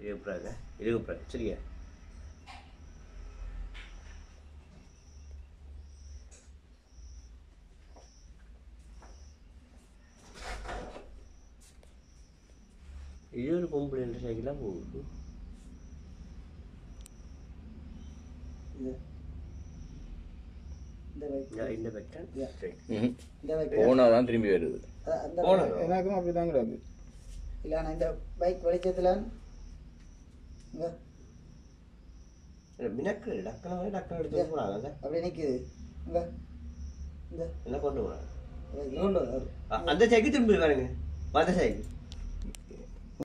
இருப்புறாங்க இருப்புறாங்க சரியா? இது ஒரு பொம்பளை என்ற சைக்கிளாக போகுது. இது. இந்த bike. இந்த- இந்த பக்கம் Yeah. சரி. இந்த bike. போனால் தான் திரும்பி வருது. அ- அந்த போனது. எனக்கும் அப்படி தான் கிடக்கு இல்ல நான் இந்த பைக் வெளிச்சத்துல இங்க மினக்கு டக்குனு டக்குனு எடுத்து போகிறாங்க அப்படி நிக்குது இங்க இந்த என்ன கொண்டு போகிறாங்க இது கொண்டு வர. அந்த சைக்கிள் திரும்பி பாருங்க அந்த சைக்கிள்